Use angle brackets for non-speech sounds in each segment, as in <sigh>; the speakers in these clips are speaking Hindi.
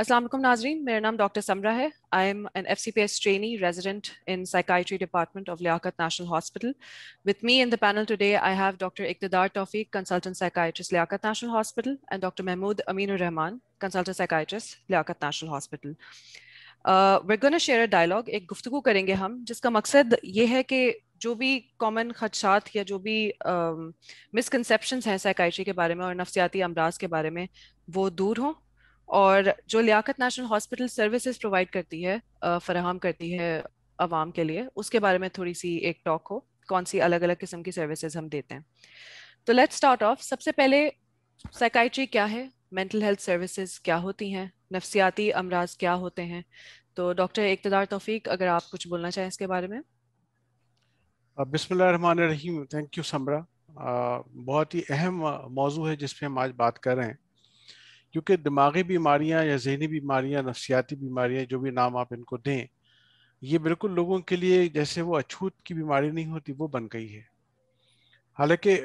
Assalamu alaikum Nazreen, मेरा नाम Dr. Samra है. I am an FCPS trainee resident in Psychiatry Department of Liaquat National Hospital. With me in the panel today, I have Dr. Iqtidar Tawfiq, Consultant Psychiatrist, Liaquat National Hospital, and Dr. Mahmood Aminur Rahman, Consultant Psychiatrist, Liaquat National Hospital. Uh, we're going to share a dialogue, एक गुफ्तगू करेंगे हम जिसका मकसद ये है कि जो भी कॉमन खदशात या जो भी मिसकनसेप्शन um, हैं साइकाइट्री के बारे में और नफसियाती अमराज के बारे में वो दूर हों और जो Liaquat national hospital services provide करती है फराहम करती है आवाम के लिए, उसके बारे में थोड़ी सी एक टॉक हो, कौन सी अलग अलग किस्म की सर्विसेज़ हम देते हैं। तो लेट्स स्टार्ट ऑफ़ सबसे पहले साइकाइट्री क्या है? मेंटल हेल्थ सर्विसेज़ क्या होती हैं? नफसियाती अमराज क्या होते हैं? तो डॉक्टर इकतदार तौफीक, अगर आप कुछ बोलना चाहें इसके बारे में। बिस्मिल्लाहिर्रहमानिर्रहीम थैंक यू समरा। बहुत ही अहम मौजू है जिस पे हम आज बात कर रहे हैं। क्योंकि दिमागी बीमारियाँ या जहनी बीमारियाँ, नफसियाती बीमारियाँ, जो भी नाम आप इनको दें, ये बिल्कुल लोगों के लिए जैसे वो अछूत की बीमारी नहीं होती, वो बन गई है। हालाँकि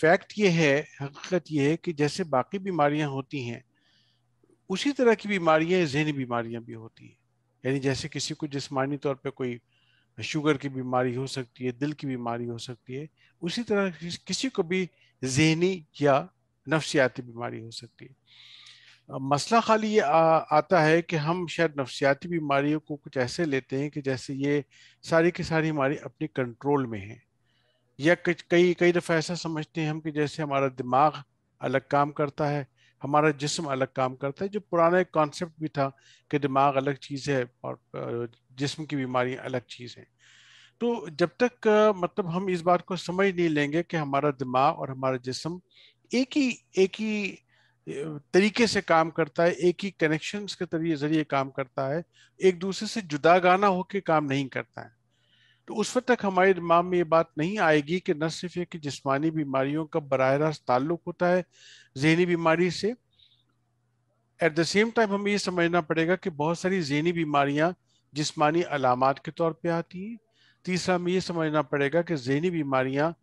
फैक्ट ये है, हकीकत ये है कि जैसे बाकी बीमारियाँ होती हैं, उसी तरह की बीमारियाँ, जहनी बीमारियाँ भी होती हैं। यानी जैसे किसी को जिसमानी तौर पे कोई शुगर की बीमारी हो सकती है, दिल की बीमारी हो सकती है, उसी तरह किसी को भी जहनी या नफसियाती बीमारी हो सकती है। मसला खाली आ, आता है कि हम शायद नफसियाती बीमारियों को कुछ ऐसे लेते हैं कि जैसे ये सारी की सारी हमारी अपनी कंट्रोल में है। या कई कई दफ़ा ऐसा समझते हैं हम कि जैसे हमारा दिमाग अलग काम करता है हमारा जिस्म अलग काम करता है जो पुराना एक कॉन्सेप्ट भी था कि दिमाग अलग चीज़ है और जिस्म की बीमारी अलग चीज़ है। तो जब तक मतलब हम इस बात को समझ नहीं लेंगे कि हमारा दिमाग और हमारा जिस्म एक ही एक ही तरीके से काम करता है, एक ही कनेक्शन के ज़रिए काम करता है, एक दूसरे से जुदा गाना होकर काम नहीं करता है। तो उस वक्त तक हमारे दिमाग में ये बात नहीं आएगी कि न सिर्फ़ एक जिस्मानी बीमारियों का बर रास्त ताल्लुक होता है, जहनी बीमारी से। एट द सेम टाइम हमें ये समझना पड़ेगा कि बहुत सारी जहनी बीमारियाँ जिस्मानी अलामत के तौर पे आती हैं। तीसरा हमें ये समझना पड़ेगा कि जहनी बीमारियाँ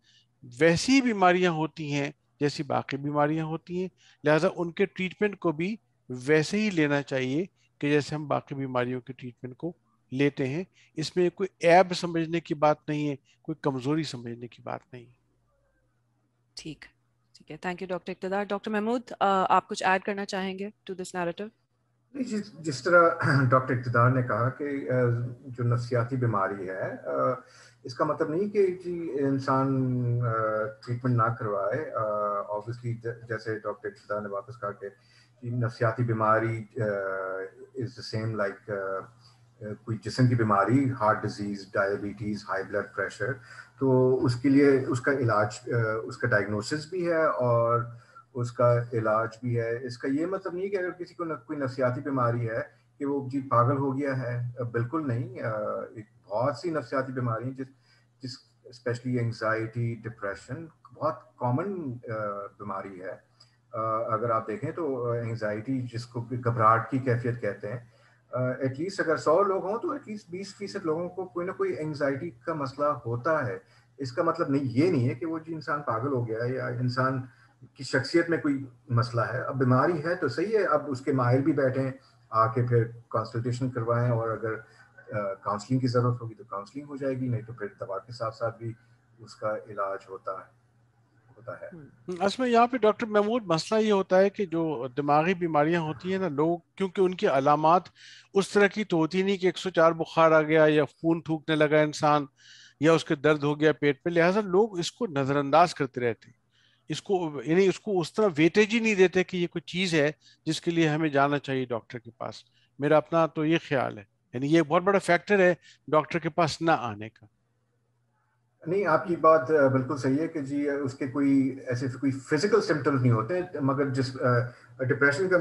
वैसी बीमारियाँ होती हैं जैसी बाकी बीमारियाँ होती हैं लिहाजा उनके ट्रीटमेंट को भी वैसे ही लेना चाहिए कि जैसे हम बाकी बीमारियों के ट्रीटमेंट को लेते हैं। इसमें कोई ऐब समझने की बात नहीं है कोई कमज़ोरी समझने की बात नहीं है। ठीक ठीक है। Thank you doctor Iqtidar doctor Mahmood आप कुछ ऐड करना चाहेंगे टू दिस नैरेटिव जिस जिस तरह <clears throat> डॉक्टर इकतदार ने कहा कि जो नफसियाती बीमारी है इसका मतलब नहीं कि जी इंसान ट्रीटमेंट ना करवाए। ऑब्वियसली जैसे डॉक्टर इकतदार ने वापस कहा कि नफसियाती बीमारी इज़ द सेम लाइक कोई जिसम की बीमारी heart disease diabetes high blood pressure तो उसके लिए उसका इलाज उसका डायग्नोसिस भी है और उसका इलाज भी है। इसका ये मतलब नहीं कि अगर किसी को न, कोई नफसियाती बीमारी है कि वो जी पागल हो गया है। बिल्कुल नहीं। बहुत सी नफसियाती बीमारी जिस जिस स्पेशली एंजाइटी डिप्रेशन बहुत कॉमन बीमारी है। अगर आप देखें तो एंजाइटी जिसको घबराहट की कैफियत कहते हैं एटलीस्ट अगर सौ लोग हों तो एटलीस्ट बीस फ़ीसद लोगों को कोई ना कोई एंगजाइटी का मसला होता है। इसका मतलब नहीं, ये नहीं है कि वो जी इंसान पागल हो गया है या इंसान की शख्सियत में कोई मसला है। अब बीमारी है तो सही है, अब उसके माहिर भी बैठे, आके फिर कंसल्टेशन करवाएँ और अगर काउंसलिंग की ज़रूरत होगी तो काउंसलिंग हो जाएगी नहीं तो फिर दवा के साथ साथ भी उसका इलाज होता है होता है। हम्म, असल में यहाँ पे डॉक्टर महमूद मसला ये होता है कि जो दिमागी बीमारियाँ होती हैं ना लोग क्योंकि उनकी अलामत उस तरह की तो होती नहीं कि 104 बुखार आ गया या खून थूकने लगा इंसान या उसके दर्द हो गया पेट पे लिहाजा लोग इसको नज़रअंदाज करते रहते इसको यानी उसको उस तरह वेटेज ही नहीं देते कि ये कोई चीज़ है जिसके लिए हमें जाना चाहिए डॉक्टर के पास। मेरा अपना तो ये ख्याल है। यानी ये बहुत बड़ा फैक्टर है डॉक्टर के पास ना आने का। नहीं, आपकी बात बिल्कुल सही है कि जी उसके कोई ऐसे कोई फ़िज़िकल सिम्टम्स नहीं होते, मगर जिस डिप्रेशन का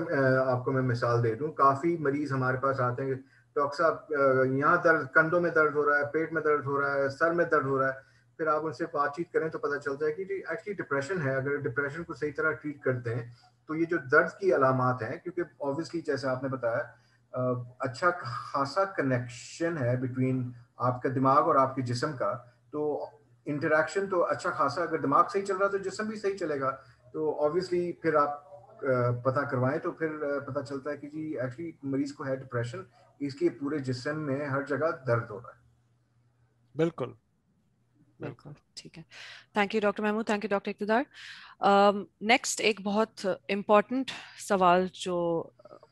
आपको मैं मिसाल दे दूँ, काफ़ी मरीज़ हमारे पास आते हैं, डॉक्टर साहब यहाँ दर्द, कंधों में दर्द हो रहा है, पेट में दर्द हो रहा है, सर में दर्द हो रहा है, फिर आप उनसे बातचीत करें तो पता चलता है कि जी एक्चुअली डिप्रेशन है, अगर डिप्रेशन को सही तरह ट्रीट करते हैं तो ये जो दर्द की अलामत हैं, क्योंकि ऑब्वियसली जैसे आपने बताया अच्छा खासा कनेक्शन है बिटवीन आपका दिमाग और आपके जिसम का। तो इंटरेक्शन तो अच्छा खासा अगर दिमाग सही चल रहा है तो जिसम भी सही चलेगा। तो ऑब्वियसली फिर आप पता करवाएँ तो फिर पता चलता है कि जी एक्चुअली मरीज़ को है डिप्रेशन इसके पूरे जिस्म में हर जगह दर्द हो रहा है। बिल्कुल। बिल्कुल ठीक है। Thank you doctor Mahmood thank you doctor Iqtidar next एक बहुत इंपॉर्टेंट सवाल जो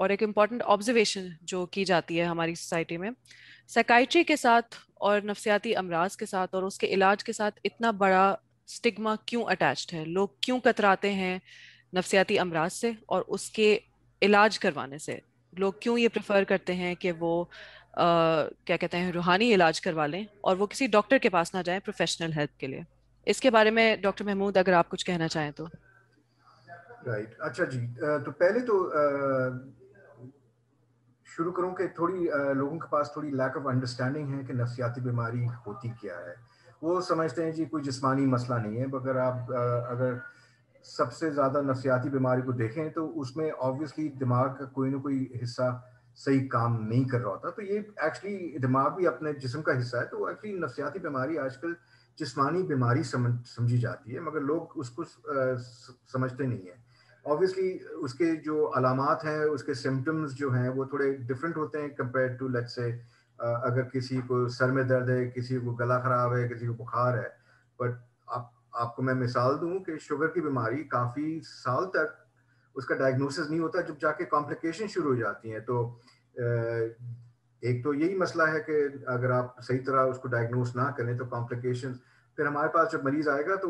और एक इंपॉर्टेंट ऑब्जर्वेशन जो की जाती है हमारी सोसाइटी में साइकाइट्री के साथ और नफसियाती अमराज के साथ और उसके इलाज के साथ इतना बड़ा स्टिग्मा क्यों अटैच्ड है? लोग क्यों कतराते हैं नफसियाती अमराज से और उसके इलाज करवाने से? लोग क्यों ये प्रेफर करते हैं कि वो आ, क्या कहते हैं रूहानी इलाज करवा लें और वो किसी डॉक्टर के पास ना जाएँ प्रोफेशनल हेल्प के लिए? इसके बारे में डॉक्टर महमूद अगर आप कुछ कहना चाहें तो। Right right. अच्छा जी तो पहले तो शुरू करूँ कि थोड़ी लोगों के पास थोड़ी लैक ऑफ़ अंडरस्टैंडिंग है कि नफसियाती बीमारी होती क्या है। वो समझते हैं जी कोई जिसमानी मसला नहीं है, अगर आप अगर सबसे ज़्यादा नफसियाती बीमारी को देखें तो उसमें ऑब्वियसली दिमाग का कोई ना कोई हिस्सा सही काम नहीं कर रहा होता। तो ये एक्चुअली दिमाग भी अपने जिसम का हिस्सा है तो एक्चुअली नफसियाती बीमारी आजकल जिसमानी बीमारी समझ, समझी जाती है, मगर लोग उसको समझते नहीं है। ऑब्वियसली उसके जो अलामत हैं, उसके सिम्टम्स जो हैं, वो थोड़े डिफरेंट होते हैं कंपेयर टू लेट्स से अगर किसी को सर में दर्द है, किसी को गला खराब है, किसी को बुखार है। बट आप, आपको मैं मिसाल दूँ कि शुगर की बीमारी काफ़ी साल तक उसका डायग्नोसिस नहीं होता, जब जाके कॉम्प्लिकेशन शुरू हो जाती हैं। तो एक तो यही मसला है कि अगर आप सही तरह उसको डायग्नोस ना करें तो कॉम्प्लिकेशन फिर हमारे पास जब मरीज़ आएगा तो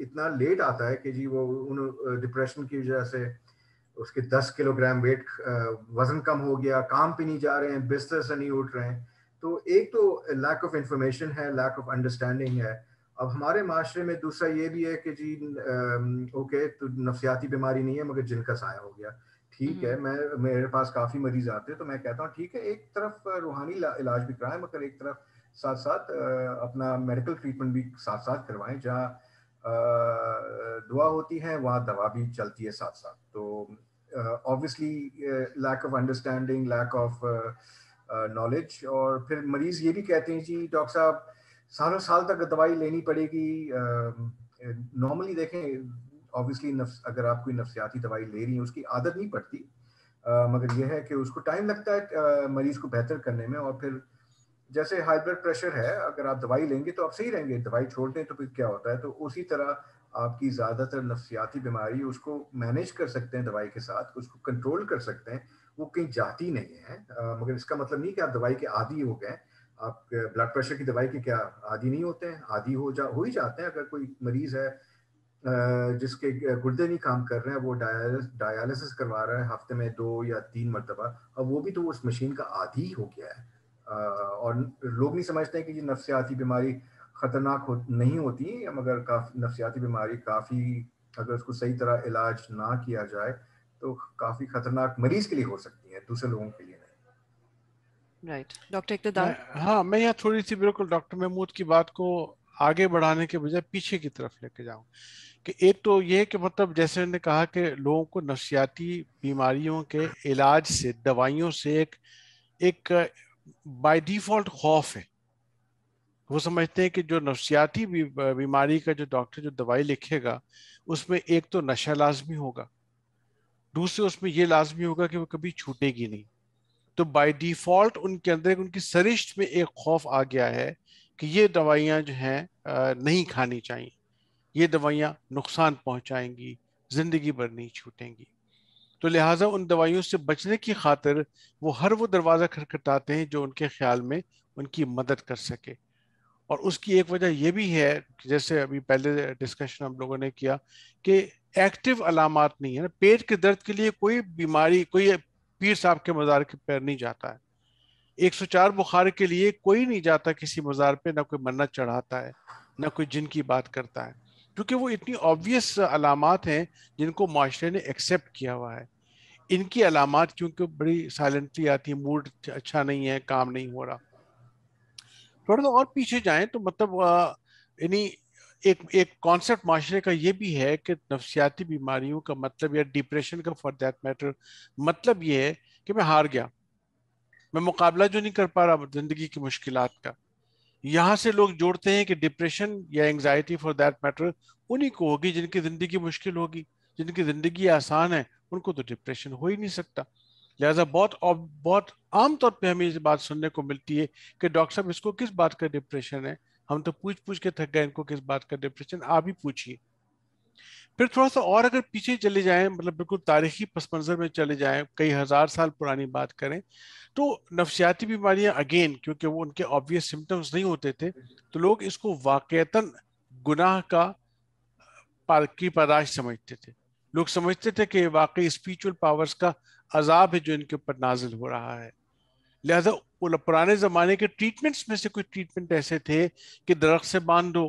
इतना लेट आता है कि जी वो उन डिप्रेशन की वजह से उसके 10 किलोग्राम वेट वज़न कम हो गया काम पे नहीं जा रहे हैं बिस्तर से नहीं उठ रहे हैं। तो एक तो लैक ऑफ़ इंफॉर्मेशन है लैक ऑफ़ अंडरस्टैंडिंग है। अब हमारे माशरे में दूसरा ये भी है कि जी ओके तो नफसियाती बीमारी नहीं है मगर जिनका साया हो गया। ठीक है हम्म। मैं मेरे पास काफ़ी मरीज़ आते हैं तो मैं कहता हूँ ठीक है एक तरफ़ रूहानी इलाज भी कराएँ मगर एक तरफ़ साथ साथ अपना मेडिकल ट्रीटमेंट भी साथ साथ करवाएँ जहाँ दुआ होती है वहाँ दवा भी चलती है साथ साथ तो obviously lack of understanding lack of knowledge और फिर मरीज़ ये भी कहते हैं जी डॉक्टर साहब सालों साल तक दवाई लेनी पड़ेगी। नॉर्मली देखें ऑब्वियसली अगर आप कोई नफ्सियाती दवाई ले रही हैं उसकी आदत नहीं पड़ती। uh, मगर यह है कि उसको टाइम लगता है uh, मरीज़ को बेहतर करने में और फिर जैसे हाई ब्लड प्रेशर है, अगर आप दवाई लेंगे तो आप सही रहेंगे, दवाई छोड़ दें तो फिर क्या होता है? तो उसी तरह आपकी ज़्यादातर नफसियाती बीमारी उसको मैनेज कर सकते हैं दवाई के साथ, उसको कंट्रोल कर सकते हैं। वो कहीं जाती नहीं है मगर इसका मतलब नहीं कि आप दवाई के आदि हो गए। आप ब्लड प्रेशर की दवाई के क्या आदि नहीं होते हैं? आदि हो जा, हो ही जाते हैं अगर कोई मरीज़ है जिसके गुर्दे नहीं काम कर रहे हैं, वो डायलिसिस करवा रहा है हफ़्ते में दो या तीन मरतबा, अब वो भी तो उस मशीन का आदि हो गया है। और लोग नहीं समझते कि ये नफसियाती बीमारी ख़तरनाक हो नहीं होती मगर काफ़ी नफसियाती बीमारी काफ़ी अगर उसको सही तरह इलाज ना किया जाए तो काफ़ी ख़तरनाक मरीज़ के लिए हो सकती है दूसरे लोगों के लिए नहीं। राइट डॉक्टर इकतदार हाँ मैं यहाँ थोड़ी सी बिल्कुल डॉक्टर महमूद की बात को आगे बढ़ाने के बजाय पीछे की तरफ़ लेके जाऊँ। कि एक तो ये कि मतलब जैसे कहा कि लोगों को नफसियाती बीमारियों के इलाज से दवाइयों से एक एक बाय डिफ़ॉल्ट खौफ है। वो समझते हैं कि जो नफसियाती बीमारी का जो डॉक्टर जो दवाई लिखेगा, उसमें एक तो नशा लाजमी होगा। दूसरे उसमें ये लाजमी होगा कि वो कभी छूटेगी नहीं। तो बाय डिफ़ॉल्ट उनके अंदर उनकी सरिश्त में एक खौफ आ गया है कि ये दवाइयाँ जो हैं नहीं खानी चाहिए। ये दवाइयाँ नुकसान पहुंचाएँगी, ज़िंदगी भर नहीं छूटेंगी। तो लिहाजा उन दवाइयों से बचने की खातिर वो हर वो दरवाज़ा खटखटाते हैं जो उनके ख्याल में उनकी मदद कर सके। और उसकी एक वजह यह भी है जैसे अभी पहले डिस्कशन हम लोगों ने किया कि एक्टिव अलामत नहीं है ना, पेट के दर्द के लिए कोई बीमारी, कोई पीर साहब के मज़ार के पैर नहीं जाता है। 104 बुखार के लिए कोई नहीं जाता किसी मज़ार पे, ना कोई मन्नत चढ़ाता है, ना कोई जिन की बात करता है। क्योंकि वो इतनी ऑब्वियस अलामत हैं जिनको माशरे ने एक्सेप्ट किया हुआ है। इनकी अलामत क्योंकि बड़ी साइलेंटली आती है मूड अच्छा नहीं है, काम नहीं हो रहा। थोड़ा सा और पीछे जाएँ तो मतलब यानी एक एक कॉन्सेप्ट माशरे का ये भी है कि नफसियाती बीमारियों का मतलब या डिप्रेशन का फॉर दैट मैटर मतलब ये है कि मैं हार गया। मैं मुकाबला जो नहीं कर पा रहा, ज़िंदगी की मुश्किल का। यहाँ से लोग जोड़ते हैं कि डिप्रेशन या एंग्जाइटी फॉर दैट मैटर उन्हीं को होगी जिनकी ज़िंदगी मुश्किल होगी, जिनकी ज़िंदगी आसान है, उनको तो डिप्रेशन हो ही नहीं सकता। लिहाजा बहुत बहुत आमतौर पे हमें इस बात सुनने को मिलती है कि डॉक्टर साहब, इसको किस बात का डिप्रेशन है? हम तो पूछ पूछ के थक गए, इनको किस बात का डिप्रेशन आप ही पूछिए। फिर थोड़ा सा और अगर पीछे चले जाएँ मतलब बिल्कुल तारीखी पस मंजर में चले जाएँ, कई हज़ार साल पुरानी बात करें तो नफसियाती बीमारियाँ अगेन क्योंकि वो उनके ऑब्वियस सिम्टम्स नहीं होते थे तो लोग इसको वाकता गुनाह का की पैदाश समझते थे। लोग समझते थे कि वाकई स्पिरिचुअल पावर्स का अजाब है जो इनके ऊपर नाजिल हो रहा है। लिहाजा पुराने जमाने के ट्रीटमेंट्स में से कुछ ट्रीटमेंट ऐसे थे कि दरख्त से बाँध दो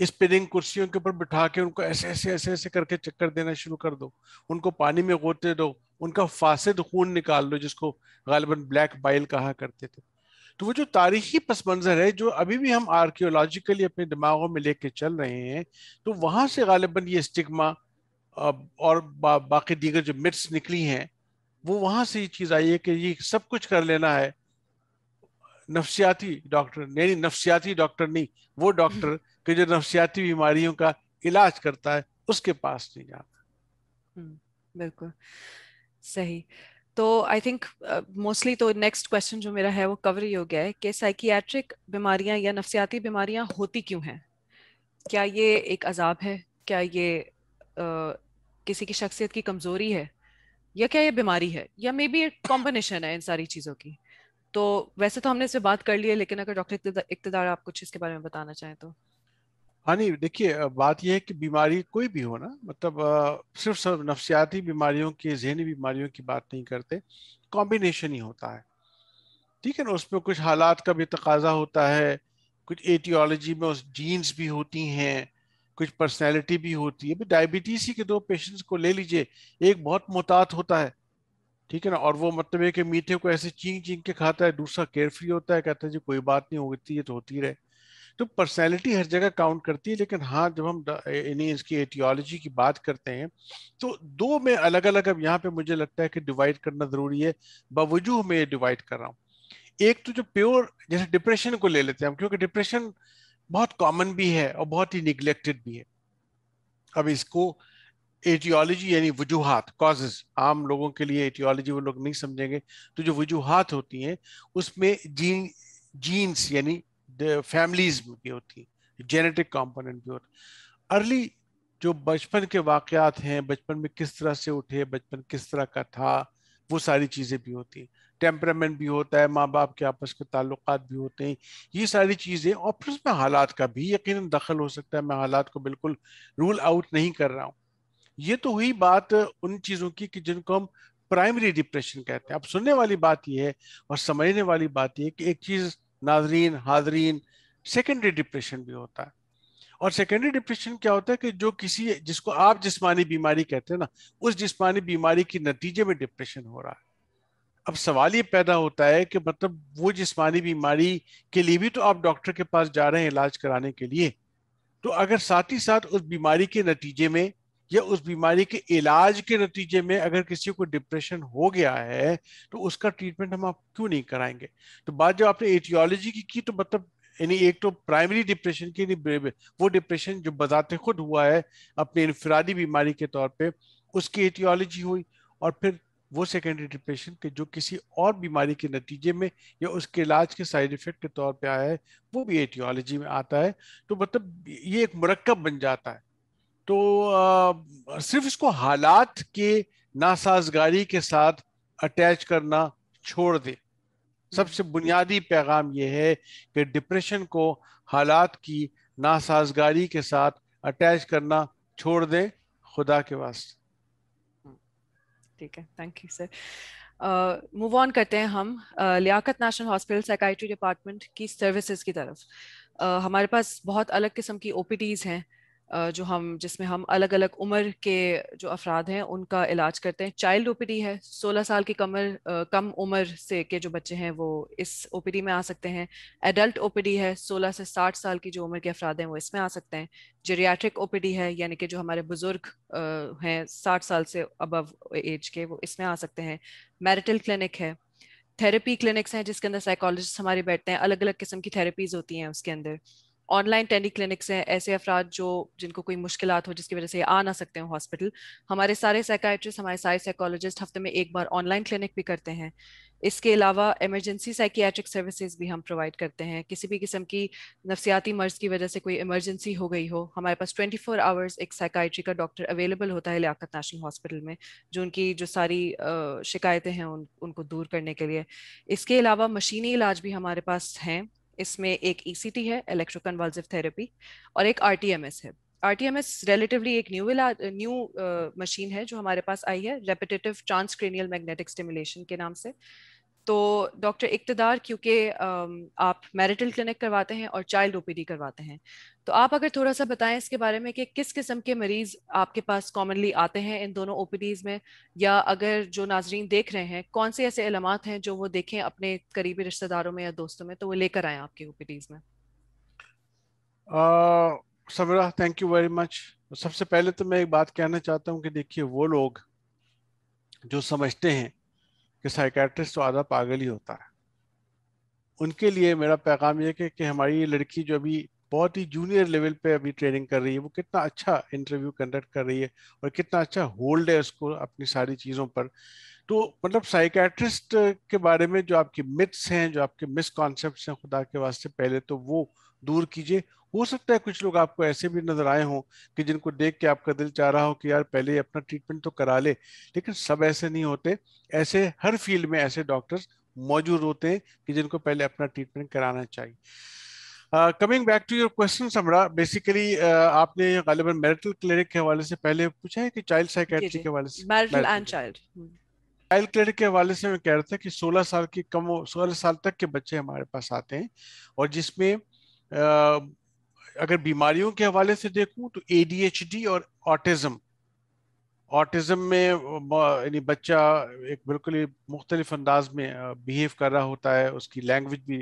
स्पिनिंग कुर्सियों के ऊपर बिठा के उनको ऐसे ऐसे ऐसे ऐसे करके चक्कर देना शुरू कर दो। उनको पानी में गोते दो। उनका फासिद खून निकाल दो जिसको गालिबन ब्लैक बाइल कहा करते थे। तो वो जो तारीखी पस मंजर है जो अभी भी हम आर्कियोलॉजिकली अपने दिमागों में लेके चल रहे हैं तो वहाँ से गालिबन ये स्टिग्मा और बा, बाकी दीगर जो मिट्स निकली हैं वो वहाँ से ये चीज़ आई है कि ये सब कुछ कर लेना है। नफसियाती डॉक्टर नहीं नफसियाती डॉक्टर नहीं वो डॉक्टर कि जो नफसियाती बीमारियों का इलाज करता है उसके पास नहीं जाता। हम्म, बिल्कुल। सही। तो आई थिंक मोस्टली तो नेक्स्ट क्वेश्चन जो मेरा है वो कवर ही हो गया है कि साइकियाट्रिक बीमारियाँ या नफसियाती बीमारियाँ होती क्यों हैं? क्या ये एक अजाब है? क्या ये uh, किसी की शख्सियत की कमज़ोरी है? या क्या ये बीमारी है? या मे बी कॉम्बिनेशन है इन सारी चीज़ों की। तो वैसे तो हमने इससे बात कर ली है लेकिन अगर डॉक्टर इकतदार आप कुछ इसके बारे में बताना चाहें तो। हाँ नहीं, देखिए बात यह है कि बीमारी कोई भी हो ना मतलब सिर्फ़ सब नफसियाती बीमारियों की, जहनी बीमारियों की बात नहीं करते, कॉम्बिनेशन ही होता है। ठीक है ना, उसमें कुछ हालात का भी तकाजा होता है, कुछ एटियोलॉजी में उस जीन्स भी होती हैं, कुछ पर्सनैलिटी भी होती है। डायबिटीज़ ही के दो पेशेंट्स को ले लीजिए, एक बहुत मोहतात होता है, ठीक है ना, और वो मतलब है कि मीठे को ऐसे चींग चींग के खाता है, दूसरा केयरफ्री होता है, कहता है, जी, कोई बात नहीं, होती है तो होती रहे। तो पर्सनैलिटी हर जगह काउंट करती है, लेकिन हाँ जब हम इन्हीं इसकी एटियोलॉजी की बात करते हैं तो दो में अलग अलग अब यहाँ पे मुझे लगता है कि डिवाइड करना ज़रूरी है। बावजूद में डिवाइड कर रहा हूँ। एक तो जो प्योर जैसे डिप्रेशन को ले लेते हैं हम, क्योंकि डिप्रेशन बहुत कॉमन भी है और बहुत ही निग्लेक्टेड भी है। अब इसको एटियोलॉजी यानी वजूहत कॉजेज आम लोगों के लिए एटियोलॉजी वो लोग नहीं समझेंगे। तो जो वजूहत होती हैं, उसमें जीन जीन्स यानी फैमिलीज़ भी होती जेनेटिक कंपोनेंट भी होता अर्ली जो बचपन के वाकयात हैं, बचपन में किस तरह से उठे, बचपन किस तरह का था, वो सारी चीज़ें भी होती हैं। टेम्परामेंट भी होता है माँ बाप के आपस के ताल्लुकात भी होते हैं, ये सारी चीज़ें, और फिर उसमें हालात का भी यकीन दखल हो सकता है, मैं हालात को बिल्कुल रूल आउट नहीं कर रहा हूँ। ये तो हुई बात उन चीज़ों की कि जिनको हम प्राइमरी डिप्रेशन कहते हैं। अब सुनने वाली बात यह है, और समझने वाली बात यह कि एक चीज़ नाजरीन, हाजरीन सेकेंडरी डिप्रेशन भी होता है। और सेकेंडरी डिप्रेशन क्या होता है कि जो किसी, जिसको आप जिस्मानी बीमारी कहते हैं ना, उस जिस्मानी बीमारी के नतीजे में डिप्रेशन हो रहा है। अब सवाल ये पैदा होता है कि मतलब वो जिस्मानी बीमारी के लिए भी तो आप डॉक्टर के पास जा रहे हैं इलाज कराने के लिए। तो अगर साथ ही साथ उस बीमारी के नतीजे में या उस बीमारी के इलाज के नतीजे में अगर किसी को डिप्रेशन हो गया है तो उसका ट्रीटमेंट हम आप क्यों नहीं कराएँगे? तो बात जब आपने एटियोलॉजी की की तो मतलब यानी एक तो प्राइमरी डिप्रेशन की वो डिप्रेशन जो बताते खुद हुआ है, अपने इनफरादी बीमारी के तौर पे, उसकी एटियोलॉजी हुई और फिर वो सेकेंडरी डिप्रेशन के जो किसी और बीमारी के नतीजे में या उसके इलाज के साइड इफ़ेक्ट के तौर पे आया है, वो भी एटियोलॉजी में आता है। तो मतलब ये एक मरकब बन जाता है। तो आ, सिर्फ़ इसको हालात के नासाजगारी के साथ अटैच करना छोड़ दे। सबसे बुनियादी पैगाम यह है कि डिप्रेशन को हालात की नासाजगारी के साथ अटैच करना छोड़ दें खुदा के वास्ते। ठीक है thank you sir move on करते हैं हम। uh, Liaquat national hospital psychiatry department की सर्विसेज़ की तरफ़। uh, हमारे पास बहुत अलग किस्म की ओपीडीज हैं। जो हम, जिसमें हम अलग अलग उम्र के जो अफराद हैं, उनका इलाज करते हैं। चाइल्ड ओपीडी है 16 साल की कमर कम उम्र से के जो बच्चे हैं, वो इस ओपीडी में आ सकते हैं। एडल्ट ओपीडी है 16 से 60 साल की जो उम्र के अफराद हैं, वो इसमें आ सकते हैं। जेरियाट्रिक ओपीडी है, यानी कि जो हमारे बुज़ुर्ग हैं 60 साल से अबव एज के, वो इसमें आ सकते हैं। मैरिटल क्लिनिक है, थेरेपी क्लिनिक्स हैं, जिसके अंदर साइकोलॉजिस्ट हमारे बैठते हैं। अलग अलग किस्म की थेरेपीज होती हैं उसके अंदर। ऑनलाइन टेली क्लिनिक्स हैं ऐसे अफराद जो जिनको कोई मुश्किल हो जिसकी वजह से आ ना सकते हैं हॉस्पिटल हमारे सारे साइकाट्रिस्ट हमारे सारे साइकोलॉजिस्ट हफ़्ते में एक बार ऑनलाइन क्लिनिक भी करते हैं। इसके अलावा इमरजेंसी साइकियाट्रिक सर्विसेज़ भी हम प्रोवाइड करते हैं। किसी भी किस्म की नफसियाती मर्ज की वजह से कोई इमरजेंसी हो गई हो हमारे पास 24 फोर आवर्स एक साइकाट्री का डॉक्टर अवेलेबल होता है लियाकत नेशनल हॉस्पिटल में जो उनकी जो सारी शिकायतें हैं उन, उनको दूर करने के लिए। इसके अलावा मशीनी इलाज भी हमारे पास हैं। इसमें एक ई e है इलेक्ट्रोकन्वल्सिव थेरेपी और एक RTMS है। R T M S relatively एक न्यू न्यू मशीन है जो हमारे पास आई है रेपिटेटिव ट्रांसक्रेनियल मैग्नेटिक स्टिमुलेशन के नाम से। तो डॉक्टर इकतदार, क्योंकि आप मैरिटल क्लिनिक करवाते हैं और चाइल्ड ओपीडी करवाते हैं। तो आप अगर थोड़ा सा बताएँ इसके बारे में कि किस किस्म के मरीज़ आपके पास कॉमनली आते हैं इन दोनों ओपीडीज में? या अगर जो नाजरीन देख रहे हैं, कौन से ऐसे अलामत हैं जो वो देखें अपने करीबी रिश्तेदारों में या दोस्तों में तो वो लेकर आए आपके ओपीडीज में? थैंक यू वेरी मच सबसे पहले तो मैं एक बात कहना चाहता हूँ कि देखिए, वो लोग जो समझते हैं कि साइकेट्रिस्ट तो आधा पागल ही होता है। उनके लिए मेरा पैगाम ये कि, कि हमारी लड़की जो अभी बहुत ही जूनियर लेवल पे अभी ट्रेनिंग कर रही है वो कितना अच्छा इंटरव्यू कंडक्ट कर रही है और कितना अच्छा होल्ड है उसको अपनी सारी चीज़ों पर। तो मतलब साइकेट्रिस्ट के बारे में जो आपकी मिथ्स हैं जो आपके मिसकॉन्सेप्ट हैं खुदा के वास्ते पहले तो वो दूर कीजिए। हो सकता है कुछ लोग आपको ऐसे भी नज़र आए हों कि जिनको देख के आपका दिल चाह रहा हो कि यार पहले अपना ट्रीटमेंट तो करा ले लेकिन सब ऐसे नहीं होते। ऐसे हर फ़ील्ड में ऐसे डॉक्टर्स मौजूद होते हैं कि जिनको पहले अपना ट्रीटमेंट कराना चाहिए। Coming back to your question Samra basically आपने गालिबन मैरिटल क्लिनिक के हवाले से पहले पूछा है कि चाइल्ड साइकेट्री के हवाले से? Marital and child child clinic के हवाले से मैं कह रहा था कि 16 साल की कम 16 साल तक के बच्चे हमारे पास आते हैं और जिसमें अगर बीमारियों के हवाले से देखूँ तो एडीएचडी और ऑटिज्म ऑटिज्म में यानी बच्चा एक बिल्कुल ही मुख्तलिफ़ अंदाज में बिहेव कर रहा होता है, उसकी लैंग्वेज भी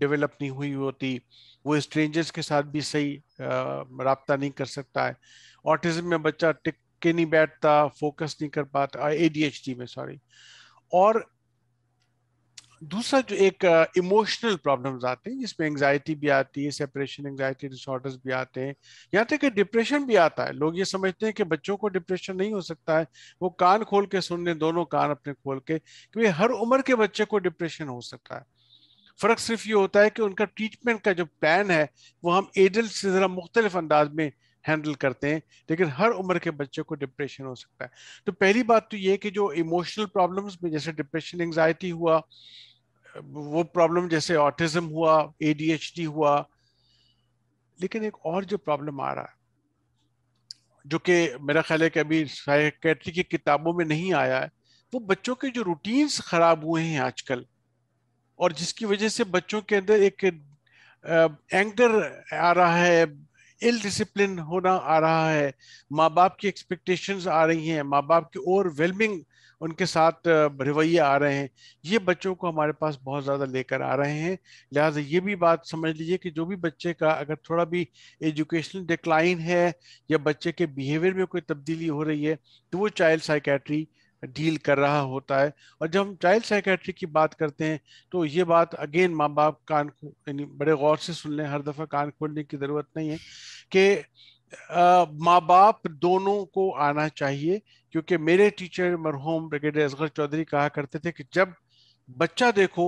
डेवलप नहीं हुई होती, वो स्ट्रेंजर्स के साथ भी सही रबता नहीं कर सकता है। ऑटिज्म में बच्चा टिक के नहीं बैठता फोकस नहीं कर पाता एडीएचडी में सॉरी और दूसरा जो एक इमोशनल uh, प्रॉब्लम्स आते हैं जिसमें एंजाइटी भी आती है सेपरेशन एंजाइटी डिसऑर्डर्स भी आते हैं यहाँ तक कि डिप्रेशन भी आता है। लोग ये समझते हैं कि बच्चों को डिप्रेशन नहीं हो सकता है। वो कान खोल के सुन लें दोनों कान अपने खोल के क्योंकि हर उम्र के बच्चे को डिप्रेशन हो सकता है। फ़र्क सिर्फ़ ये होता है कि उनका ट्रीटमेंट का जो प्लान है वो हम एडल्ट से ज़रा मुख्तलिफ़ अंदाज में हैंडल करते हैं लेकिन हर उम्र के बच्चे को डिप्रेशन हो सकता है। तो पहली बात तो ये कि जो इमोशनल प्रॉब्लम्स में जैसे डिप्रेशन एंजाइटी हुआ वो प्रॉब्लम जैसे ऑटिज्म हुआ एडीएचडी हुआ, लेकिन एक और जो प्रॉब्लम आ रहा है, जो कि मेरा ख्याल है कि अभी साइकेट्री की किताबों में नहीं आया है, वो बच्चों के जो रूटीन्स खराब हुए हैं आजकल, और जिसकी वजह से बच्चों के अंदर एक एंगर आ रहा है इल डिसिप्लिन होना आ रहा है माँ बाप की एक्सपेक्टेशंस आ रही हैं माँ बाप की ओवरवेलमिंग उनके साथ रवैये आ रहे हैं। ये बच्चों को हमारे पास बहुत ज़्यादा लेकर आ रहे हैं। लिहाजा ये भी बात समझ लीजिए कि जो भी बच्चे का अगर थोड़ा भी एजुकेशनल डिक्लाइन है या बच्चे के बिहेवियर में कोई तब्दीली हो रही है तो वो चाइल्ड साइकेट्री डील कर रहा होता है। और जब हम चाइल्ड साइकेट्री की बात करते हैं तो ये बात अगेन माँ बाप कान यानी बड़े गौर से सुन लें, हर दफ़ा कान खोलने की ज़रूरत नहीं है कि माँ बाप दोनों को आना चाहिए। क्योंकि मेरे टीचर मरहूम ब्रिगेडियर असगर चौधरी कहा करते थे कि जब बच्चा देखो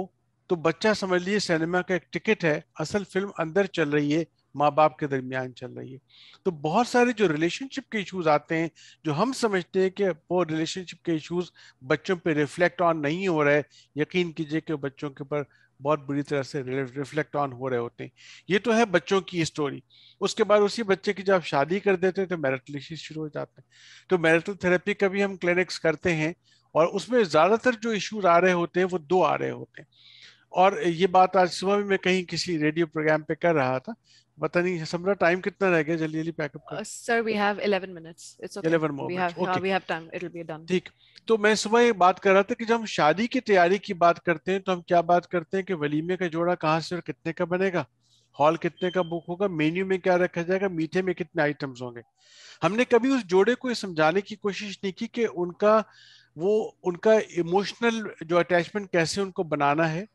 तो बच्चा समझ लीजिए सिनेमा का एक टिकट है, असल फ़िल्म अंदर चल रही है माँ बाप के दरमियान चल रही है। तो बहुत सारे जो रिलेशनशिप के इश्यूज़ आते हैं, जो हम समझते हैं कि वो रिलेशनशिप के इश्यूज़ बच्चों पे रिफ्लेक्ट ऑन नहीं हो रहे, यकीन कीजिए कि बच्चों के ऊपर बहुत बुरी तरह से रिफ्लेक्ट ऑन हो रहे होते हैं। ये तो है बच्चों की स्टोरी उसके बाद उसी बच्चे की जब शादी कर देते हैं तो मैरिटल इश्यूज़ शुरू हो जाते हैं। तो मैरिटल थेरेपी का भी हम क्लिनिक्स करते हैं और उसमें ज़्यादातर जो इशूज आ रहे होते हैं वो दो आ रहे होते हैं। और ये बात आज सुबह भी मैं कहीं किसी रेडियो प्रोग्राम पे कर रहा था पता नहीं समरा टाइम कितना रह गया जल्दी जल्दी पैकअप कर। Sir we have 11 minutes it's okay 11 more okay we have time it will be done ठीक। तो मैं सुबह ये बात कर रहा था कि जब हम शादी की तैयारी की बात करते हैं तो हम क्या बात करते हैं कि वलीमे का जोड़ा कहाँ से और कितने का बनेगा? हॉल कितने का बुक होगा? मेन्यू में क्या रखा जाएगा? मीठे में कितने आइटम्स होंगे? हमने कभी उस जोड़े को समझाने की कोशिश नहीं की कि उनका वो उनका इमोशनल जो अटैचमेंट कैसे उनको बनाना है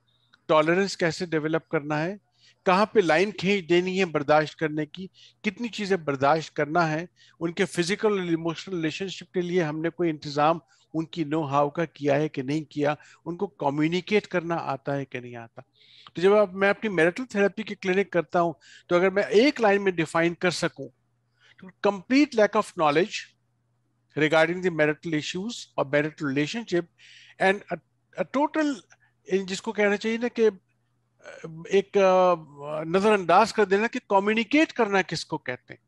टॉलरेंस कैसे डेवलप करना है कहाँ पे लाइन खींच देनी है बर्दाश्त करने की? कितनी चीज़ें बर्दाश्त करना है? उनके फ़िज़िकल और इमोशनल रिलेशनशिप के लिए हमने कोई इंतज़ाम उनकी नो हाउ का किया है कि नहीं किया? उनको कम्युनिकेट करना आता है कि नहीं आता? तो जब आप, मैं अपनी मेरिटल थेरेपी की क्लिनिक करता हूँ तो अगर मैं एक लाइन में डिफाइन कर सकूँ तो complete lack of knowledge regarding the marital issues और मैरिटल रिलेशनशिप एंड टोटल जिसको कहना चाहिए ना कि एक नजरअंदाज कर देना कि कम्युनिकेट करना किसको कहते हैं।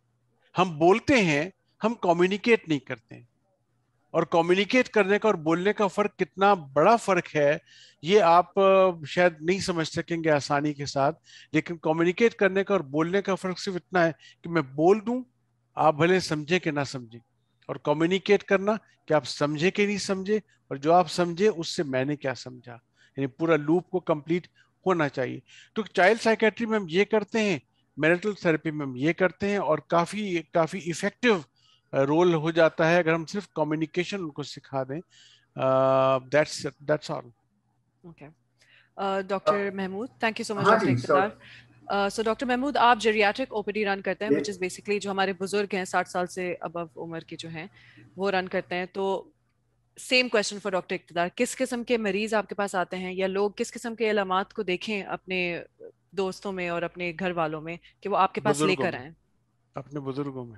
हम बोलते हैं, हम कम्युनिकेट नहीं करते और कम्युनिकेट करने का और बोलने का फ़र्क कितना बड़ा फ़र्क है, ये आप शायद नहीं समझ सकेंगे आसानी के साथ, लेकिन कम्युनिकेट करने का और बोलने का फ़र्क सिर्फ़ इतना है कि मैं बोल दूँ, आप भले समझे कि ना समझे। और कम्युनिकेट करना कि आप समझे कि नहीं समझे, और जो आप समझे उससे मैंने क्या समझा। यानी पूरा लूप को कंप्लीट होना चाहिए। तो चाइल्ड साइकेट्री में हम ये करते हैं मेरिटल थेरेपी में हम ये करते हैं और काफ़ी काफ़ी इफ़ेक्टिव रोल हो जाता है। अगर हम सिर्फ़ कम्युनिकेशन उनको सिखा दें that's that's all okay doctor Mahmood thank you so much doctor so doctor Mahmood आप जेरियाट्रिक ओपीडी रन करते हैं विच इज़ बेसिकली जो हमारे बुज़ुर्ग हैं साठ साल से अब उम्र के जो हैं वो रन करते हैं। तो सेम क्वेश्चन फॉर डॉक्टर इकतदार किस किस्म के मरीज़ आपके पास आते हैं या लोग किस किस्म के अलामत को देखें अपने दोस्तों में और अपने घर वालों में कि वो आपके पास लेकर आए? अपने बुज़ुर्गों में।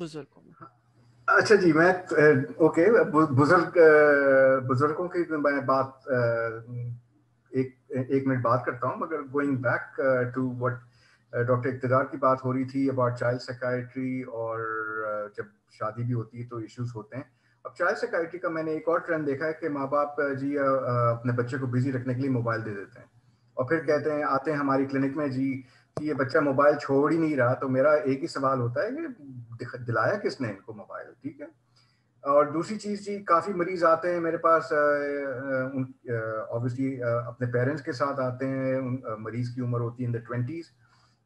बुज़ुर्गों में। हाँ। अच्छा जी मैं ओके बुज़ुर्ग बुज़ुर्गों की मैं बात एक एक मिनट बात करता हूँ मगर going back to what doctor Iqtidar की बात हो रही थी अबाउट चाइल्ड साइकाइट्री और जब शादी भी होती है तो इश्यूज़ होते हैं। अब चाइल्ड साइकाइट्री का मैंने एक और ट्रेंड देखा है कि माँ बाप जी अपने बच्चे को बिज़ी रखने के लिए मोबाइल दे देते हैं। और फिर कहते हैं, आते हैं हमारी क्लिनिक में, जी, कि ये बच्चा मोबाइल छोड़ ही नहीं रहा। तो मेरा एक ही सवाल होता है कि दिलाया किसने इनको मोबाइल ठीक है? और दूसरी चीज़, जी, काफ़ी मरीज़ आते हैं मेरे पास ऑब्वियसली अपने पेरेंट्स के साथ आते हैं मरीज़ की उम्र होती है इन द ट्वेंटीज़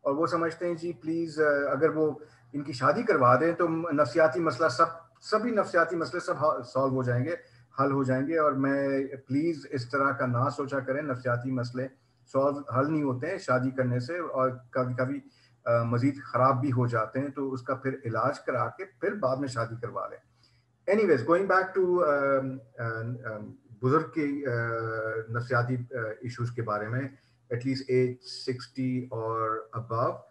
और वो समझते हैं, जी प्लीज़ अगर वो इनकी शादी करवा दें तो नफसियाती मसला सब सभी नफसियाती मसले सब सॉल्व हो जाएँगे, हल हो जाएँगे और मैं प्लीज़ इस तरह का ना सोचा करें, नफसियाती मसले सॉल्व हल नहीं होते हैं शादी करने से और कभी कभी मज़ीद ख़राब भी हो जाते हैं तो उसका फिर इलाज करा के फिर बाद में शादी करवा लें। Anyways going back to बुज़ुर्ग के नफसियाती इशूज़ के बारे में एटलीस्ट एज सिक्सटी और अबव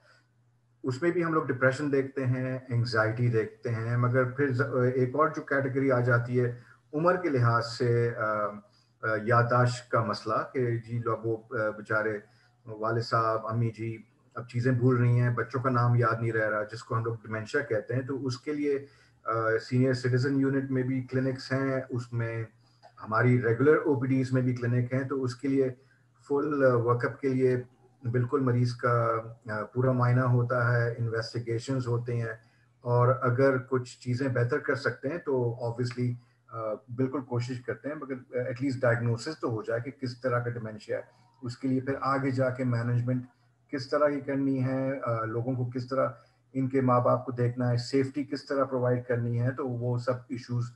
उसमें भी हम लोग डिप्रेशन देखते हैं एंजाइटी देखते हैं, मगर फिर एक और जो कैटेगरी आ जाती है, उम्र के लिहाज से यादाश्त का मसला कि जी लोग वो बेचारे वाले साहब, अम्मी जी अब चीज़ें भूल रही हैं, बच्चों का नाम याद नहीं रह रहा, जिसको हम लोग डिमेंशिया कहते हैं तो उसके लिए सीनियर सिटीजन यूनिट में भी क्लिनिक्स हैं, उसमें हमारी रेगुलर ओ में भी क्लिनिक हैं तो उसके लिए फुल वर्कअप के लिए बिल्कुल मरीज़ का पूरा मायना होता है इन्वेस्टिगेशंस होते हैं और अगर कुछ चीज़ें बेहतर कर सकते हैं तो ऑब्वियसली बिल्कुल कोशिश करते हैं, मगर एटलीस्ट डायग्नोसिस तो हो जाए कि किस तरह का डिमेंशिया है। उसके लिए फिर आगे जाके मैनेजमेंट किस तरह की करनी है लोगों को किस तरह इनके माँ बाप को देखना है सेफ्टी किस तरह प्रोवाइड करनी है तो वो सब इश्यूज़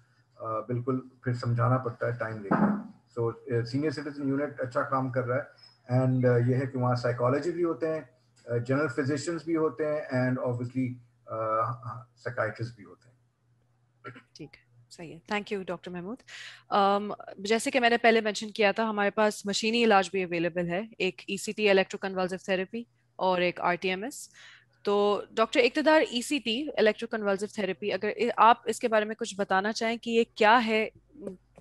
बिल्कुल फिर समझाना पड़ता है टाइम लेकर सो सीनियर सिटीजन यूनिट अच्छा काम कर रहा है। एंड uh, ये है कि वहाँ साइकोलॉजी भी होते हैं जनरल uh, फिजिशियंस भी होते हैं एंड ऑब्वियसली साइकाइट्रिस्ट भी होते हैं। ठीक है सही है। थैंक यू डॉक्टर महमूद जैसे कि मैंने पहले मेंशन किया था हमारे पास मशीनी इलाज भी अवेलेबल है एक ईसीटी इलेक्ट्रोकन्वल्सिव थेरेपी और एक आरटीएमएस तो डॉक्टर इकतदार ईसीटी इलेक्ट्रोकन्वल्सिव थेरेपी अगर आप इसके बारे में कुछ बताना चाहें कि ये क्या है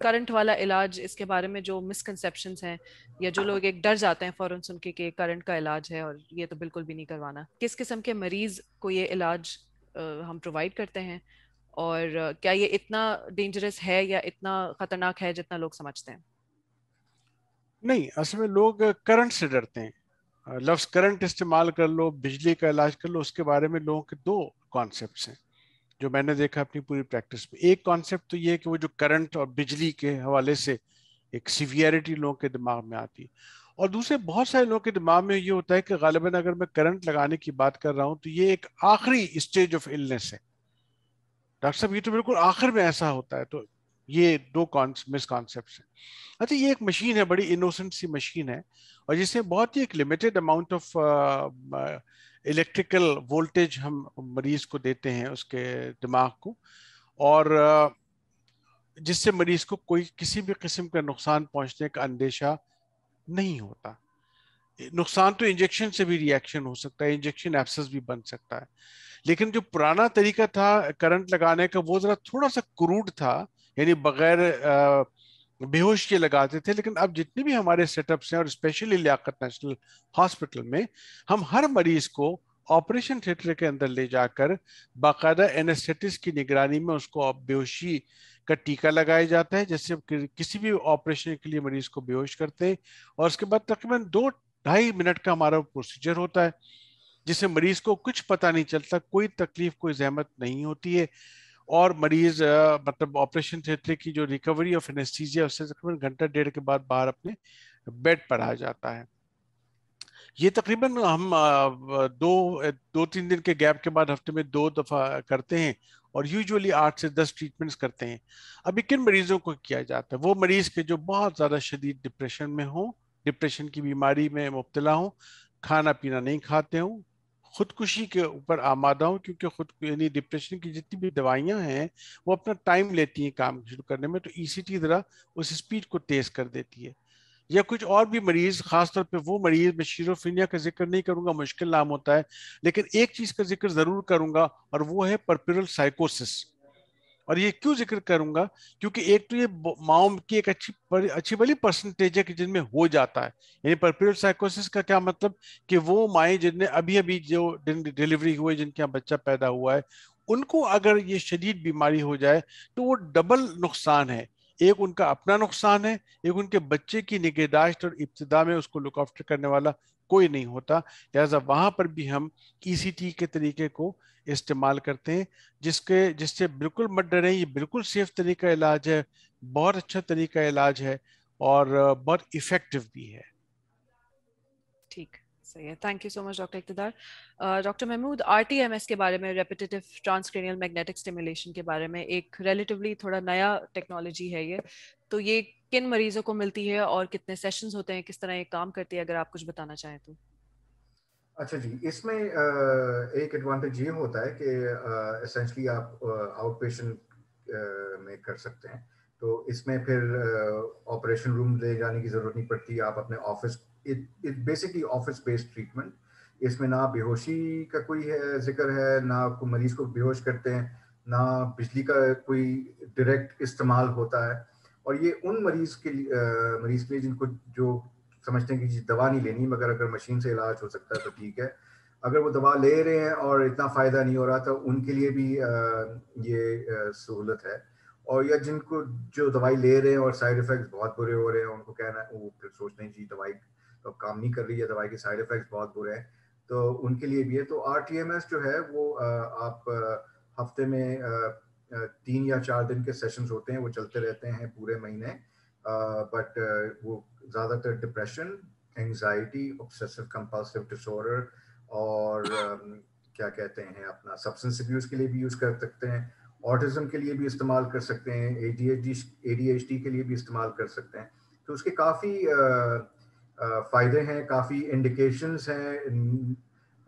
करंट वाला इलाज इसके बारे में जो मिसकनसेप्शन हैं, या जो लोग एक डर जाते हैं फ़ौरन सुन के कि करंट का इलाज है और ये तो बिल्कुल भी नहीं करवाना। किस किस्म के मरीज़ को ये इलाज हम प्रोवाइड करते हैं? और क्या ये इतना डेंजरस है या इतना खतरनाक है जितना लोग समझते हैं? नहीं, असल में लोग करंट से डरते हैं। लफ्ज करंट इस्तेमाल कर लो, बिजली का इलाज कर लो, उसके बारे में लोगों के दो कॉन्सेप्ट हैं। जो मैंने देखा अपनी पूरी प्रैक्टिस में, एक कॉन्सेप्ट तो ये है कि वो जो करंट और बिजली के हवाले से एक सीवियरिटी लोगों के दिमाग में आती है। और दूसरे बहुत सारे लोगों के दिमाग में ये होता है कि गालिबा, अगर मैं करंट लगाने की बात कर रहा हूँ तो ये एक आखिरी स्टेज ऑफ़ इलनेस है। डॉक्टर साहब, ये तो बिल्कुल आखिर में ऐसा होता है तो ये दो मिसकॉन्सेप्ट हैं अच्छा ये एक मशीन है बड़ी इनोसेंट सी मशीन है और जिसमें बहुत ही एक limited amount of electrical voltage हम मरीज़ को देते हैं उसके दिमाग को और uh, जिससे मरीज़ को कोई किसी भी किस्म का नुकसान पहुँचने का अंदेशा नहीं होता। नुकसान तो इंजेक्शन से भी रिएक्शन हो सकता है इंजेक्शन एप्सेस भी बन सकता है। लेकिन जो पुराना तरीका था करंट लगाने का वो जरा थोड़ा सा क्रूड था यानी बगैर बेहोश के लगाते थे, लेकिन अब जितने भी हमारे सेटअप्स हैं और स्पेशली लियाकत नेशनल हॉस्पिटल में, हम हर मरीज़ को ऑपरेशन थिएटर के अंदर ले जाकर बाकायदा एनेस्थेटिस की निगरानी में उसको बेहोशी का टीका लगाया जाता है जैसे किसी भी ऑपरेशन के लिए मरीज़ को बेहोश करते हैं और उसके बाद तकरीबन दो ढाई मिनट का हमारा प्रोसीजर होता है, जिससे मरीज़ को कुछ पता नहीं चलता, कोई तकलीफ़, कोई जहमत नहीं होती है। और मरीज़ मतलब ऑपरेशन थिएटर की जो रिकवरी ऑफ़ एनेस्थीजिया, उससे तकरीबन घंटा डेढ़ के बाद बाहर अपने बेड पर आ जाता है। ये तकरीबन हम दो दो तीन दिन के गैप के बाद हफ़्ते में दो दफ़ा करते हैं और यूजुअली आठ से दस ट्रीटमेंट्स करते हैं। अभी किन मरीजों को किया जाता है? वो मरीज़ के जो बहुत ज़्यादा शदीद डिप्रेशन में हो, डिप्रेशन की बीमारी में मुबतला हो, खाना पीना नहीं खाते हो खुदकुशी के ऊपर आमादा हूँ क्योंकि खुद यानी डिप्रेशन की जितनी भी दवाइयाँ हैं, वो अपना टाइम लेती हैं काम शुरू करने में तो ई सी टी ज़रा उस स्पीड को तेज़ कर देती है। या कुछ और भी मरीज़, खासतौर पर वो मरीज़, मैं शीरोफीनिया का ज़िक्र नहीं करूँगा, मुश्किल नाम होता है, लेकिन एक चीज़ का ज़िक्र ज़रूर करूँगा, और वो है परपिरल साइकोसिस और ये क्यों ज़िक्र करूँगा? क्योंकि एक तो ये माओ की एक अच्छी अच्छी बड़ी परसेंटेज है कि जिनमें हो जाता है। यानी परपिरल साइकोसिस का क्या मतलब? कि वो माए जिनने अभी अभी जो डिलीवरी हुए, जिनके यहाँ बच्चा पैदा हुआ है, उनको अगर ये शदीद बीमारी हो जाए तो वो डबल नुकसान है। एक उनका अपना नुकसान है, एक उनके बच्चे की निगहदाश्त और इब्तदा में उसको लुक आफ्टर करने वाला कोई नहीं होता। लिहाजा वहाँ पर भी हम ईसीटी e के तरीके को इस्तेमाल करते हैं, जिसके, जिससे बिल्कुल मत डरें, ये बिल्कुल सेफ़ तरीका इलाज है, बहुत अच्छा तरीका इलाज है और बहुत इफ़ेक्टिव भी है। ठीक, सही है। Thank you so much doctor Iqtidar doctor Mahmood rTMS के बारे में रेपिटेटिव ट्रांसक्रेनियल मैग्नेटिक स्टिमुलेशन के बारे में एक रिलेटिवली थोड़ा नया टेक्नोलॉजी है ये। तो ये किन मरीजों को मिलती है और कितने सेशंस होते हैं, किस तरह ये काम करती है, अगर आप कुछ बताना चाहें तो? अच्छा जी, इसमें एक एडवांटेज ये होता है कि एसेंशली आप आउट पेशेंट में कर सकते हैं। तो इसमें फिर ऑपरेशन रूम ले जाने की ज़रूरत नहीं पड़ती, आप अपने office it basically office based treatment इसमें ना बेहोशी का कोई है, ज़िक्र है, ना कोई मरीज़ को बेहोश करते हैं, ना बिजली का कोई डायरेक्ट इस्तेमाल होता है। और ये उन मरीज़ के लिए मरीज़ के लिए जिनको जो समझते हैं कि दवा नहीं लेनी, मगर अगर मशीन से इलाज हो सकता है तो ठीक है। अगर वो दवा ले रहे हैं और इतना फ़ायदा नहीं हो रहा तो उनके लिए भी ये सहूलत है। और या जिनको जो दवाई ले रहे हैं और साइड इफ़ेक्ट्स बहुत बुरे हो रहे हैं, उनको कहना वो फिर सोचते हैं जी दवाई तो काम नहीं कर रही है, दवाई के साइड इफेक्ट्स बहुत बुरे हैं। तो उनके लिए भी है। तो आरटीएमएस जो है वो आप हफ़्ते में तीन या चार दिन के सेशंस होते हैं, वो चलते रहते हैं पूरे महीने। बट वो ज़्यादातर depression anxiety obsessive compulsive disorder और क्या कहते हैं अपना सब्सटेंस अब्यूज के लिए भी यूज़ कर सकते हैं ऑटिज्म के लिए भी इस्तेमाल कर सकते हैं ए डी के लिए भी इस्तेमाल कर सकते हैं। तो उसके काफ़ी फ़ायदे हैं, काफ़ी इंडिकेशंस हैं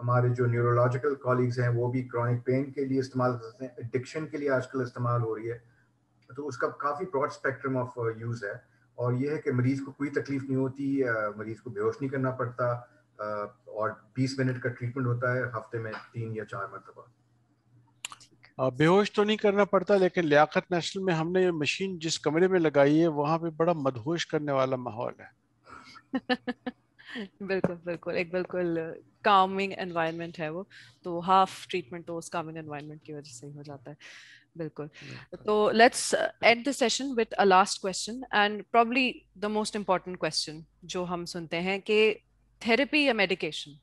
हमारे जो न्यूरोलॉजिकल कॉलीग्स हैं वो भी क्रॉनिक पेन के लिए इस्तेमाल करते हैं एडिक्शन के लिए आजकल इस्तेमाल हो रही है। तो उसका काफ़ी ब्रॉड स्पेक्ट्रम ऑफ़ यूज़ है। और ये है कि मरीज़ को कोई तकलीफ़ नहीं होती मरीज़ को बेहोश नहीं करना पड़ता और 20 मिनट का ट्रीटमेंट होता है हफ़्ते में तीन या चार मरतबा। बेहोश तो नहीं करना पड़ता लेकिन लियाकत नेशनल में हमने ये मशीन जिस कमरे में लगाई है वहाँ पे बड़ा मदहोश करने वाला माहौल है। <laughs> बिल्कुल बिल्कुल एक बिल्कुल कामिंग एनवायरनमेंट है वो। तो हाफ़ ट्रीटमेंट तो उस कामिंग एनवायरनमेंट की वजह से ही हो जाता है। बिल्कुल। तो let's end the session with a last question and probably the most important question जो हम सुनते हैं कि थेरेपी या मेडिकेशन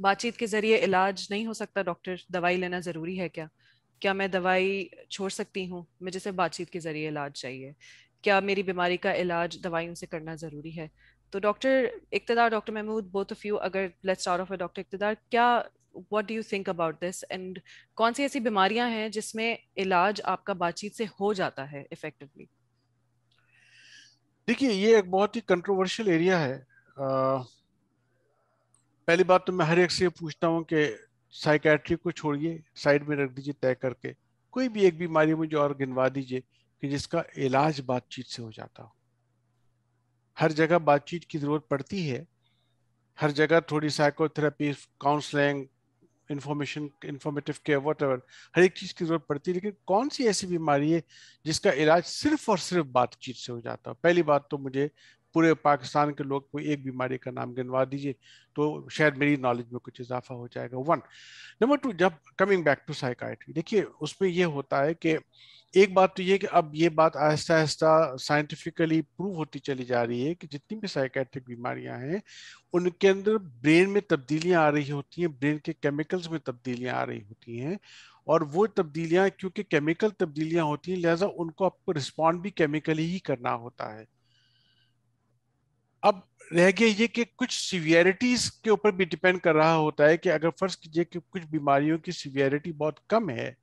बातचीत के ज़रिए इलाज नहीं हो सकता डॉक्टर दवाई लेना ज़रूरी है क्या? क्या मैं दवाई छोड़ सकती हूँ? मुझे सिर्फ़ बातचीत के ज़रिए इलाज चाहिए। क्या मेरी बीमारी का इलाज दवाइयों से करना ज़रूरी है? तो doctor Iqtidar doctor Mahmood both of you अगर let's start off doctor Iqtidar क्या what do you think about this and कौन सी ऐसी बीमारियाँ हैं जिसमें इलाज आपका बातचीत से हो जाता है इफेक्टिवली देखिए ये एक बहुत ही कंट्रोवर्शियल एरिया है। आ, पहली बात तो मैं हर एक से पूछता हूँ कि साइकेट्री को छोड़िए साइड में रख दीजिए तय करके। कोई भी एक बीमारी मुझे और गिनवा दीजिए कि जिसका इलाज बातचीत से हो जाता हो। हर जगह बातचीत की ज़रूरत पड़ती है। हर जगह थोड़ी psychotherapy counselling information informative care what हर एक चीज़ की ज़रूरत पड़ती है। लेकिन कौन सी ऐसी बीमारी है जिसका इलाज सिर्फ़ और सिर्फ़ बातचीत से हो जाता है? पहली बात तो मुझे पूरे पाकिस्तान के लोग कोई एक बीमारी का नाम गिनवा दीजिए तो शायद मेरी नॉलेज में कुछ इजाफा हो जाएगा। वन नंबर टू जब कमिंग बैक टू साइकाइट्री देखिए, उसमें यह होता है कि एक बात तो ये कि अब ये बात आहिस्ता आहिस्ता साइंटिफिकली प्रूव होती चली जा रही है कि जितनी भी साइकेट्रिक बीमारियाँ हैं, उनके अंदर ब्रेन में तब्दीलियाँ आ रही होती हैं ब्रेन के केमिकल्स में तब्दीलियाँ आ रही होती हैं, और वो तब्दीलियाँ, क्योंकि केमिकल तब्दीलियाँ होती हैं, लिहाजा उनको आपको रिस्पॉन्ड भी केमिकली ही करना होता है। अब रह गया ये कि कुछ सीवियरिटीज के ऊपर भी डिपेंड कर रहा होता है कि अगर फ़र्ज़ कीजिए कि कुछ बीमारियों की सिवियरिटी बहुत कम है,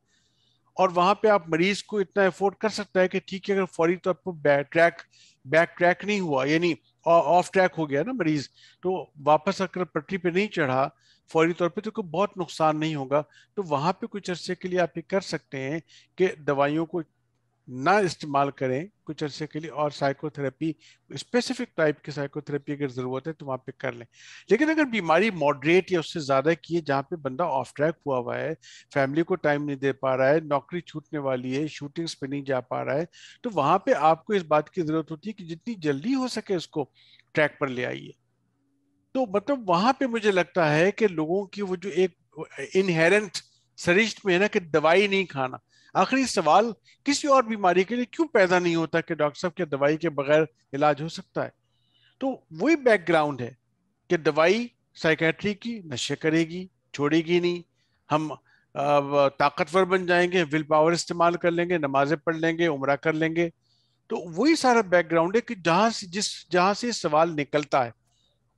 और वहाँ पे आप मरीज़ को इतना अफोर्ड कर सकता है कि ठीक है, अगर फौरी तौर पर बैक ट्रैक बैक ट्रैक नहीं हुआ, यानी ऑफ़ ट्रैक हो गया ना मरीज़ तो वापस अगर पटरी पे नहीं चढ़ा, फौरी तौर पे तो कोई बहुत नुकसान नहीं होगा। तो वहाँ पे कुछ अरसे के लिए आप ये कर सकते हैं कि दवाइयों को ना इस्तेमाल करें कुछ अर्से के लिए और साइकोथेरेपी स्पेसिफिक टाइप की साइकोथेरेपी अगर ज़रूरत है तो वहाँ पे कर लें। लेकिन अगर बीमारी मॉडरेट या उससे ज़्यादा की है, जहाँ पे बंदा ऑफ़ ट्रैक हुआ हुआ है फैमिली को टाइम नहीं दे पा रहा है, नौकरी छूटने वाली है शूटिंग्स पे नहीं जा पा रहा है तो वहाँ पे आपको इस बात की ज़रूरत होती है कि जितनी जल्दी हो सके उसको ट्रैक पर ले आइए। तो मतलब वहाँ पे मुझे लगता है कि लोगों की वो जो एक इनहेरेंट सरिश्त में है ना कि दवाई नहीं खाना आखिरी सवाल, किसी और बीमारी के लिए क्यों पैदा नहीं होता कि डॉक्टर साहब, के दवाई के बगैर इलाज हो सकता है? तो वही बैकग्राउंड है कि दवाई साइकेट्री की नशे करेगी, छोड़ेगी नहीं। हम ताकतवर बन जाएँगे विल पावर इस्तेमाल कर लेंगे, नमाजें पढ़ लेंगे, उम्र कर लेंगे। तो वही सारा बैकग्राउंड है कि जहाँ से, जिस, जहाँ से सवाल निकलता है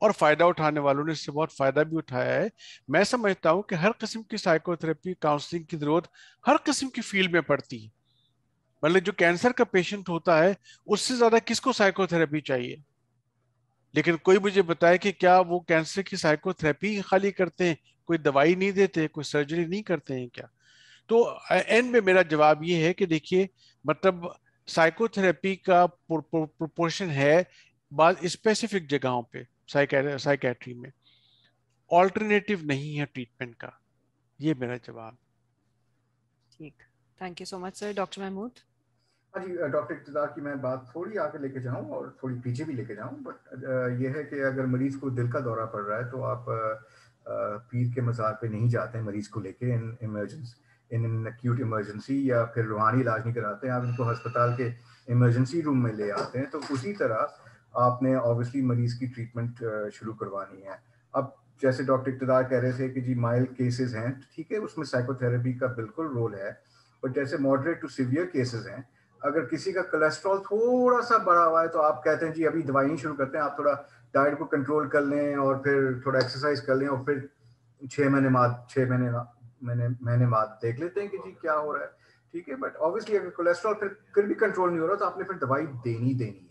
और फ़ायदा उठाने वालों ने इससे बहुत फ़ायदा भी उठाया है। मैं समझता हूँ कि हर किस्म की साइकोथेरेपी काउंसलिंग की ज़रूरत हर किस्म की फ़ील्ड में पड़ती है। मतलब जो कैंसर का पेशेंट होता है, उससे ज़्यादा किसको साइकोथेरेपी चाहिए? लेकिन कोई मुझे बताए कि क्या वो कैंसर की साइकोथेरेपी खाली करते हैं? कोई दवाई नहीं देते, कोई सर्जरी नहीं करते हैं क्या? तो एंड में मेरा जवाब ये है कि देखिए मतलब साइकोथेरेपी का प्रोपोर्शन है स्पेसिफिक जगहों पे। साइकेट्री में। ऑल्टरनेटिव नहीं है ट्रीटमेंट का। ये मेरा जवाब। ठीक। Thank you so much sir doctor Mahmood हाँ जी डॉक्टर इकतदार की मैं बात थोड़ी आगे लेके जाऊँ और थोड़ी पीछे भी लेके जाऊँ बट ये है कि अगर मरीज़ को दिल का दौरा पड़ रहा है तो आप पीर के मज़ार पे नहीं जाते हैं मरीज़ को लेके in emergency in in acute emergency या फिर रूहानी इलाज नहीं कराते हैं। आप इनको अस्पताल के इमरजेंसी रूम में ले आते हैं तो उसी तरह आपने ऑब्वियसली मरीज़ की ट्रीटमेंट शुरू करवानी है। अब जैसे डॉक्टर इकतदार कह रहे थे कि जी माइल्ड केसेस हैं ठीक है, उसमें साइकोथेरेपी का बिल्कुल रोल है। बट जैसे मॉडरेट टू सिवियर केसेस हैं, अगर किसी का कोलेस्ट्रॉल थोड़ा सा बढ़ा हुआ है तो आप कहते हैं, जी, अभी दवाई शुरू करते हैं, आप थोड़ा डाइट को कंट्रोल कर लें और फिर थोड़ा एक्सरसाइज कर लें और फिर छः महीने बाद छः महीने महीने महीने बाद देख लेते हैं कि जी क्या हो रहा है। ठीक है बट ऑब्वियसली अगर कोलेस्ट्रॉल फिर फिर भी कंट्रोल नहीं हो रहा तो आपने फिर दवाई देनी देनी है।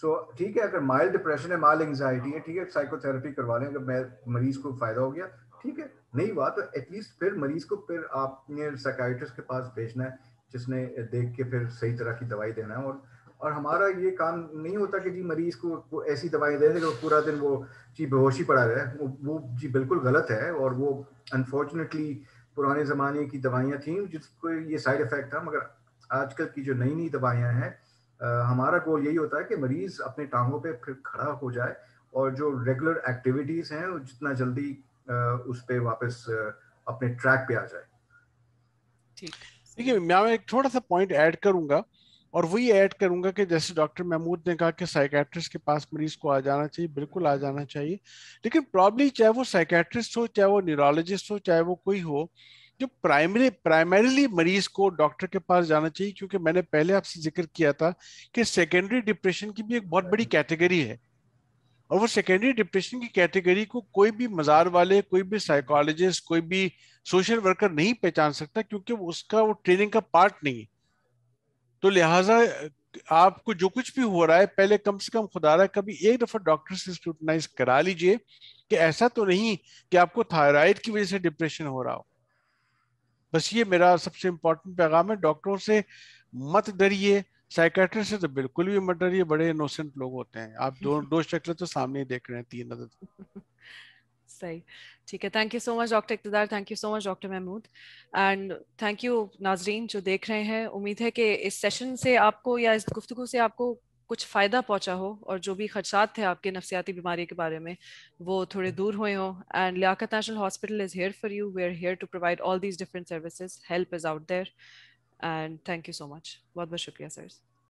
सो so, ठीक है अगर माइल्ड डिप्रेशन है माइल्ड एंगजाइटी है ठीक है साइकोथेरेपी करवा लें अगर मैं मरीज़ को फ़ायदा हो गया ठीक है नहीं हुआ तो एटलीस्ट फिर मरीज़ को फिर आपने साइकाइट्रिस्ट के पास भेजना है जिसने देख के फिर सही तरह की दवाई देना है। और और हमारा ये काम नहीं होता कि जी मरीज़ को वो ऐसी दवाई दे दें पूरा दिन वो जी बेहोशी पड़ा रहे वो, वो जी बिल्कुल गलत है। और वो अनफॉर्चुनेटली पुराने ज़माने की दवाइयाँ थी जिसको ये साइड इफ़ेक्ट था मगर आजकल की जो नई नई दवाइयाँ हैं हमारा गोल यही होता है कि मरीज़ अपने टांगों पे फिर खड़ा हो जाए और जो रेगुलर एक्टिविटीज़ हैं जितना जल्दी उस पर वापस अपने ट्रैक पे आ जाए। देखिए मैं एक थोड़ा सा पॉइंट ऐड करूँगा और वही ऐड करूँगा कि जैसे डॉक्टर महमूद ने कहा कि साइकेट्रिस्ट के पास मरीज़ को आ जाना चाहिए बिल्कुल आ जाना चाहिए। लेकिन प्रॉब्ली चाहे वो साइकेट्रिस्ट हो चाहे वो न्यूरोलॉजिस्ट हो चाहे वो कोई हो जो प्राइमरी प्राइमरीली मरीज़ को डॉक्टर के पास जाना चाहिए, क्योंकि मैंने पहले आपसे ज़िक्र किया था कि सेकेंडरी डिप्रेशन की भी एक बहुत बड़ी कैटेगरी है। और वो सेकेंडरी डिप्रेशन की कैटेगरी को कोई भी मजार वाले, कोई भी साइकोलॉजिस्ट कोई भी सोशल वर्कर नहीं पहचान सकता, क्योंकि उसका वो ट्रेनिंग का पार्ट नहीं तो लिहाजा, आपको जो कुछ भी हो रहा है, पहले कम से कम खुदा रहा कभी एक दफ़ा डॉक्टर से स्क्रूटनाइज करा लीजिए कि ऐसा तो नहीं कि आपको थायराइड की वजह से डिप्रेशन हो रहा हो। बस ये मेरा सबसे इंपॉर्टेंट पैगाम है डॉक्टरों से मत डरिए साइकेट्रिस्ट से तो बिल्कुल भी मत डरिए बड़े इनोसेंट लोग होते हैं। आप दो दो शक्ल तो सामने ही देख रहे हैं तीन नज़र <laughs> सही ठीक है thank you so much doctor Iqtidar thank you so much doctor Mahmood. And thank you नाजरीन जो देख रहे हैं उम्मीद है कि इस सेशन से आपको या इस गुफ्तु से आपको कुछ फ़ायदा पहुँचा हो और जो भी खदशात थे आपके नफसियाती बीमारी के बारे में, वो थोड़े दूर हुए हों। And Liaquat national hospital is here for you we are here to provide all these different services help is out there and thank you so much बहुत बहुत शुक्रिया सर